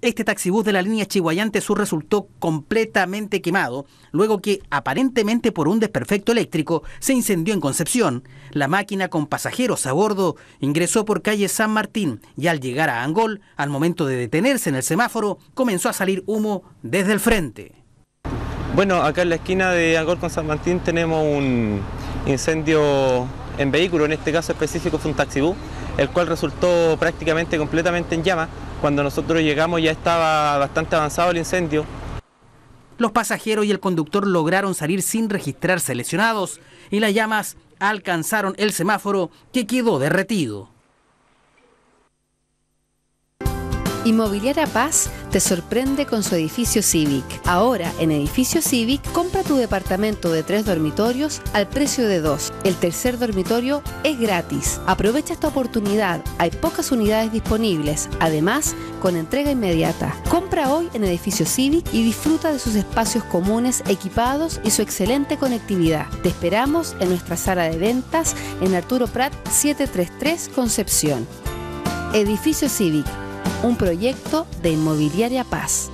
este taxibús de la línea Chihuayante Sur resultó completamente quemado, luego que, aparentemente por un desperfecto eléctrico, se incendió en Concepción. La máquina con pasajeros a bordo ingresó por calle San Martín y al llegar a Angol, al momento de detenerse en el semáforo, comenzó a salir humo desde el frente. Bueno, acá en la esquina de Angol con San Martín tenemos un incendio en vehículo, en este caso específico fue un taxibús, el cual resultó prácticamente completamente en llamas cuando nosotros llegamos ya estaba bastante avanzado el incendio. Los pasajeros y el conductor lograron salir sin registrarse lesionados y las llamas alcanzaron el semáforo que quedó derretido. Inmobiliaria Paz te sorprende con su edificio Civic. Ahora, en Edificio Civic, compra tu departamento de tres dormitorios al precio de dos. El tercer dormitorio es gratis. Aprovecha esta oportunidad. Hay pocas unidades disponibles. Además, con entrega inmediata. Compra hoy en Edificio Civic y disfruta de sus espacios comunes equipados y su excelente conectividad. Te esperamos en nuestra sala de ventas en Arturo Prat 733 Concepción. Edificio Civic un proyecto de Inmobiliaria Paz.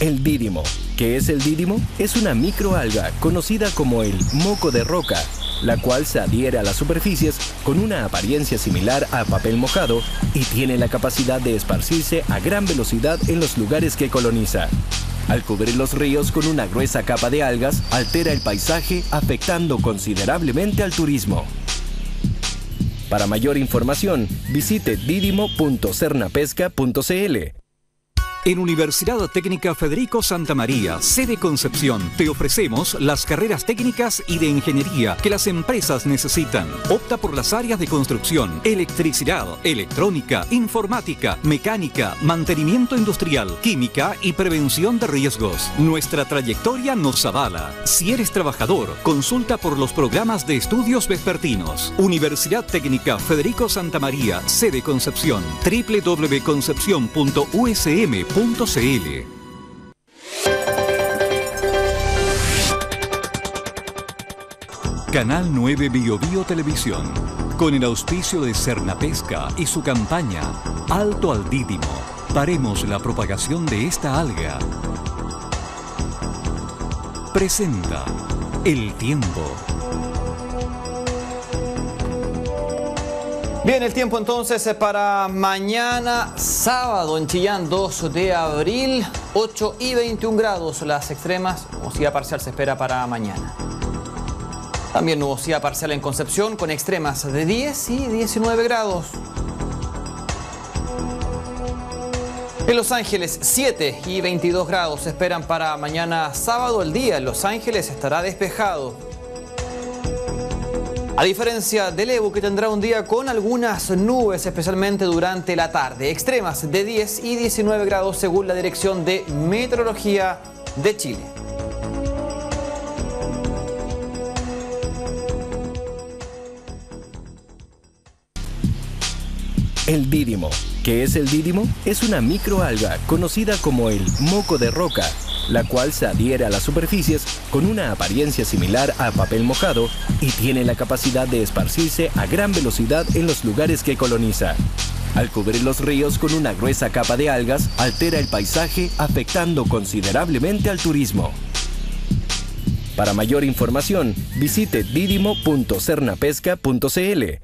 El dídimo. ¿Qué es el dídimo? Es una microalga conocida como el moco de roca, la cual se adhiere a las superficies con una apariencia similar a papel mojado y tiene la capacidad de esparcirse a gran velocidad en los lugares que coloniza. Al cubrir los ríos con una gruesa capa de algas, altera el paisaje afectando considerablemente al turismo. Para mayor información, visite didimo.cernapesca.cl. En Universidad Técnica Federico Santa María, sede Concepción, te ofrecemos las carreras técnicas y de ingeniería que las empresas necesitan. Opta por las áreas de construcción, electricidad, electrónica, informática, mecánica, mantenimiento industrial, química y prevención de riesgos. Nuestra trayectoria nos avala. Si eres trabajador, consulta por los programas de estudios vespertinos. Universidad Técnica Federico Santa María, sede Concepción, www.concepción.usm Canal 9 Bio, Bio Televisión, con el auspicio de Cernapesca y su campaña Alto al Dídimo. Paremos la propagación de esta alga. Presenta El Tiempo. Bien, el tiempo entonces es para mañana sábado en Chillán 2 de abril, 8 y 21 grados las extremas, nubosidad parcial se espera para mañana. También nubosidad parcial en Concepción con extremas de 10 y 19 grados. En Los Ángeles 7 y 22 grados se esperan para mañana sábado. El día en Los Ángeles estará despejado. A diferencia del Evo que tendrá un día con algunas nubes, especialmente durante la tarde, extremas de 10 y 19 grados según la Dirección de Meteorología de Chile. El dídimo. ¿Qué es el dídimo? Es una microalga conocida como el moco de roca la cual se adhiere a las superficies con una apariencia similar a papel mojado y tiene la capacidad de esparcirse a gran velocidad en los lugares que coloniza. Al cubrir los ríos con una gruesa capa de algas, altera el paisaje afectando considerablemente al turismo. Para mayor información, visite didimo.cernapesca.cl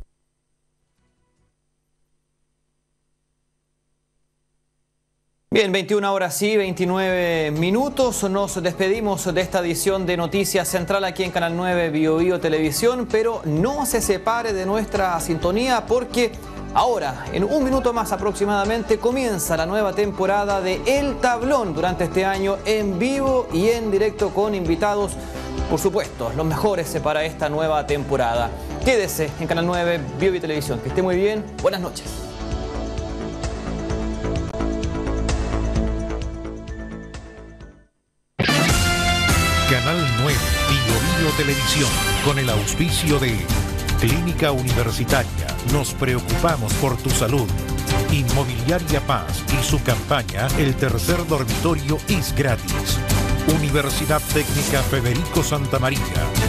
Bien, 21 horas y 29 minutos. Nos despedimos de esta edición de Noticias Central aquí en Canal 9 Bio, Bio Televisión, pero no se separe de nuestra sintonía porque ahora, en un minuto más aproximadamente, comienza la nueva temporada de El Tablón durante este año en vivo y en directo con invitados, por supuesto, los mejores para esta nueva temporada. Quédese en Canal 9 Bio, Bio Televisión. Que esté muy bien. Buenas noches. Canal 9 Bio, Bio Televisión con el auspicio de Clínica Universitaria. Nos preocupamos por tu salud. Inmobiliaria Paz y su campaña El tercer dormitorio es gratis. Universidad Técnica Federico Santa María,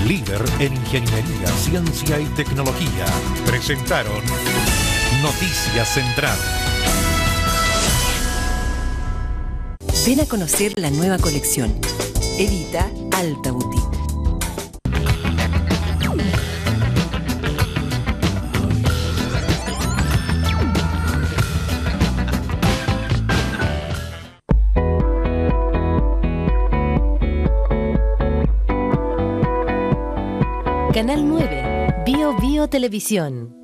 líder en ingeniería, ciencia y tecnología. Presentaron Noticias Central. Ven a conocer la nueva colección. Evita Alta Boutique. Canal 9, Bio Bio Televisión.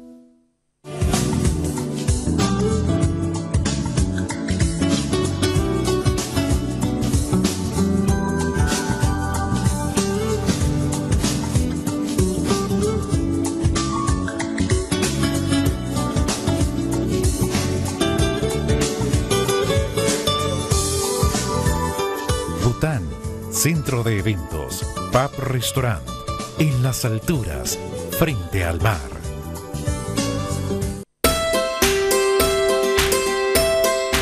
Centro de eventos, pub restaurant, en las alturas, frente al mar.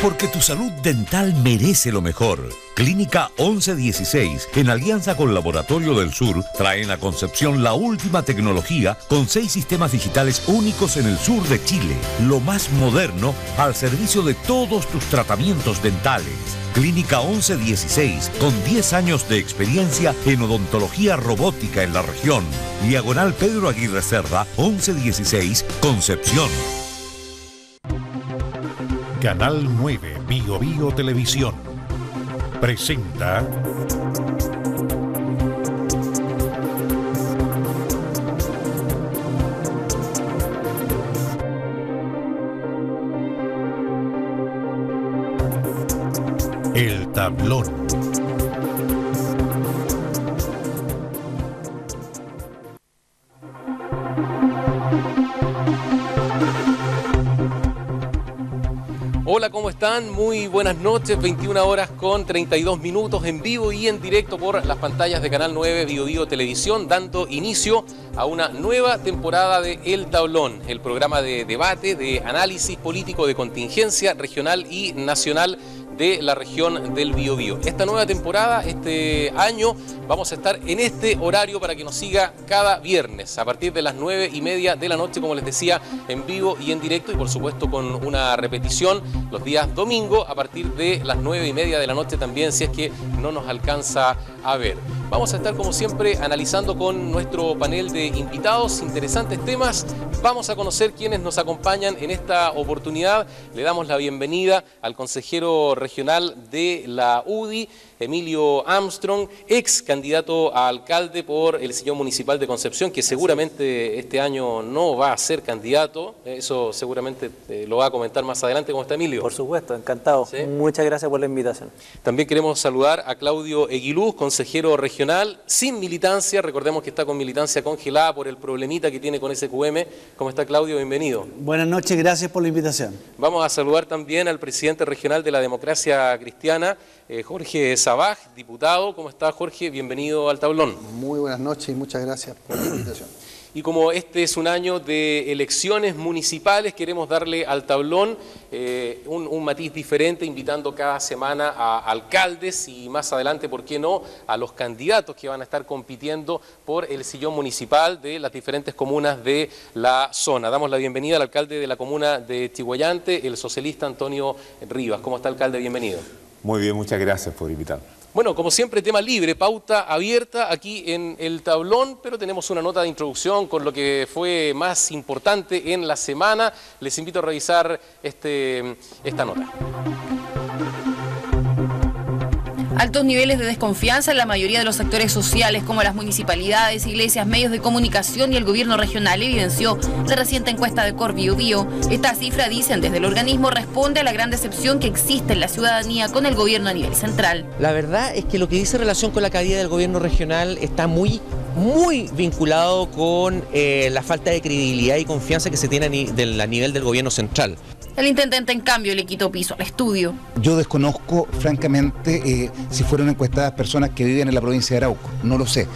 Porque tu salud dental merece lo mejor. Clínica 1116, en alianza con Laboratorio del Sur, traen a Concepción la última tecnología con seis sistemas digitales únicos en el sur de Chile. Lo más moderno al servicio de todos tus tratamientos dentales. Clínica 1116, con 10 años de experiencia en odontología robótica en la región. Diagonal Pedro Aguirre Cerda, 1116, Concepción. Canal 9 Bio Bio Televisión presenta El tablón. Hola, ¿cómo están? Muy buenas noches, 21 horas con 32 minutos en vivo y en directo por las pantallas de Canal 9 Bio Bio Televisión, dando inicio a una nueva temporada de El Tablón, el programa de debate, de análisis político de contingencia regional y nacional de la región del Biobío. Esta nueva temporada, este año, vamos a estar en este horario para que nos siga cada viernes, a partir de las nueve y media de la noche, como les decía, en vivo y en directo, y por supuesto con una repetición los días domingo a partir de las nueve y media de la noche también, si es que no nos alcanza a ver. Vamos a estar como siempre analizando con nuestro panel de invitados interesantes temas. Vamos a conocer quienes nos acompañan en esta oportunidad. Le damos la bienvenida al consejero regional de la UDI, Emilio Armstrong, ex candidato a alcalde por el sillón municipal de Concepción, que seguramente este año no va a ser candidato. Eso seguramente eh, lo va a comentar más adelante. ¿Cómo está Emilio? Por supuesto, encantado. Muchas gracias por la invitación. También queremos saludar a Claudio Eguiluz, consejero regional, sin militancia. Recordemos que está con militancia congelada por el problemita que tiene con SQM. ¿Cómo está Claudio? Bienvenido. Buenas noches, gracias por la invitación. Vamos a saludar también al presidente regional de la democracia cristiana, eh, Jorge Sabaj, diputado. ¿Cómo está Jorge? Bienvenido al tablón. Muy buenas noches y muchas gracias por la invitación. Y como este es un año de elecciones municipales, queremos darle al tablón eh, un, un, matiz diferente, invitando cada semana a alcaldes y más adelante, ¿por qué no?, a los candidatos que van a estar compitiendo por el sillón municipal de las diferentes comunas de la zona. Damos la bienvenida al alcalde de la comuna de Chihuayante, el socialista Antonio Rivas. ¿Cómo está, alcalde? Bienvenido. Muy bien, muchas gracias por invitarme. Bueno, como siempre, tema libre, pauta abierta aquí en el tablón, pero tenemos una nota de introducción con lo que fue más importante en la semana. Les invito a revisar este, esta nota. Altos niveles de desconfianza en la mayoría de los sectores sociales, como las municipalidades, iglesias, medios de comunicación y el gobierno regional, evidenció la reciente encuesta de Corbio Bio. Esta cifra, dicen desde el organismo, responde a la gran decepción que existe en la ciudadanía con el gobierno a nivel central. La verdad es que lo que dice relación con la caída del gobierno regional está muy muy vinculado con eh, la falta de credibilidad y confianza que se tiene del, a nivel del gobierno central. El intendente, en cambio, le quitó piso al estudio. Yo desconozco, francamente, eh, si fueron encuestadas personas que viven en la provincia de Arauco. No lo sé.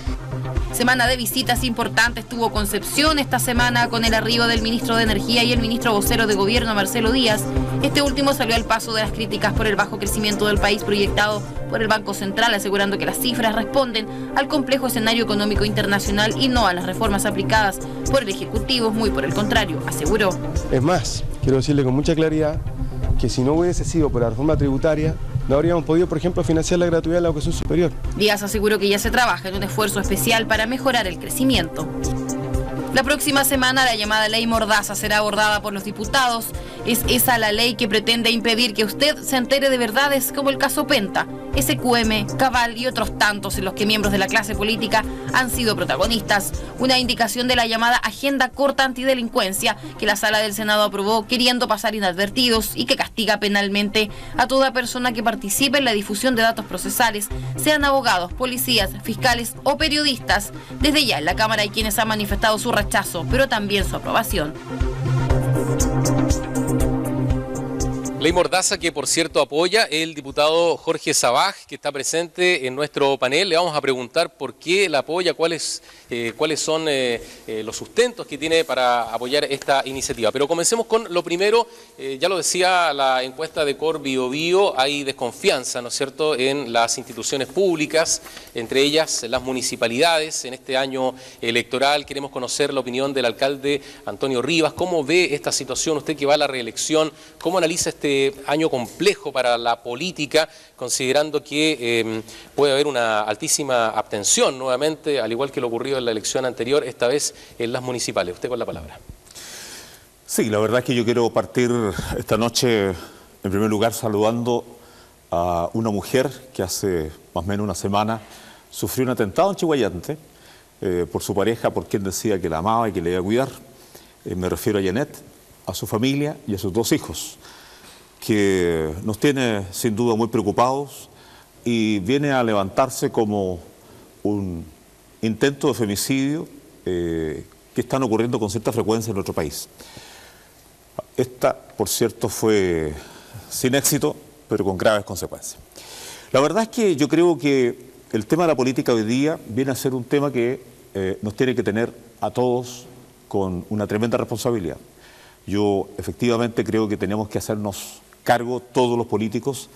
Semana de visitas importantes tuvo Concepción esta semana con el arribo del ministro de Energía y el ministro vocero de Gobierno Marcelo Díaz. Este último salió al paso de las críticas por el bajo crecimiento del país proyectado por el Banco Central, asegurando que las cifras responden al complejo escenario económico internacional y no a las reformas aplicadas por el Ejecutivo, muy por el contrario, aseguró. Es más, quiero decirle con mucha claridad que si no hubiese sido por la reforma tributaria, no habríamos podido, por ejemplo, financiar la gratuidad de la educación superior. Díaz aseguró que ya se trabaja en un esfuerzo especial para mejorar el crecimiento. La próxima semana la llamada ley Mordaza será abordada por los diputados. Es esa la ley que pretende impedir que usted se entere de verdades como el caso Penta, SQM, Cabal y otros tantos en los que miembros de la clase política han sido protagonistas. Una indicación de la llamada Agenda Corta Antidelincuencia que la Sala del Senado aprobó queriendo pasar inadvertidos y que castiga penalmente a toda persona que participe en la difusión de datos procesales, sean abogados, policías, fiscales o periodistas. Desde ya en la Cámara hay quienes han manifestado su rechazo, pero también su aprobación. Ley Mordaza que por cierto apoya el diputado Jorge Sabaj que está presente en nuestro panel. Le vamos a preguntar por qué la apoya, cuáles, eh, cuáles son eh, eh, los sustentos que tiene para apoyar esta iniciativa. Pero comencemos con lo primero, ya lo decía la encuesta de Cor Bio, hay desconfianza, ¿no es cierto?, en las instituciones públicas, entre ellas las municipalidades. En este año electoral queremos conocer la opinión del alcalde Antonio Rivas. ¿Cómo ve esta situación? Usted que va a la reelección, ¿cómo analiza este este año complejo para la política, considerando que em, puede haber una altísima abstención nuevamente, al igual que lo ocurrido en la elección anterior, esta vez en las municipales. Usted con la palabra. Sí, la verdad es que yo quiero partir esta noche, en primer lugar, saludando a una mujer que hace más o menos una semana sufrió un atentado en Chihuayante eh, por su pareja, por quien decía que la amaba y que le iba a cuidar. Eh, me refiero a Janet, a su familia y a sus dos hijos que nos tiene sin duda muy preocupados y viene a levantarse como un intento de femicidio eh, que están ocurriendo con cierta frecuencia en nuestro país. Esta, por cierto, fue sin éxito, pero con graves consecuencias. La verdad es que yo creo que el tema de la política hoy día viene a ser un tema que eh, nos tiene que tener a todos con una tremenda responsabilidad. Yo efectivamente creo que tenemos que hacernos cargo todos los políticos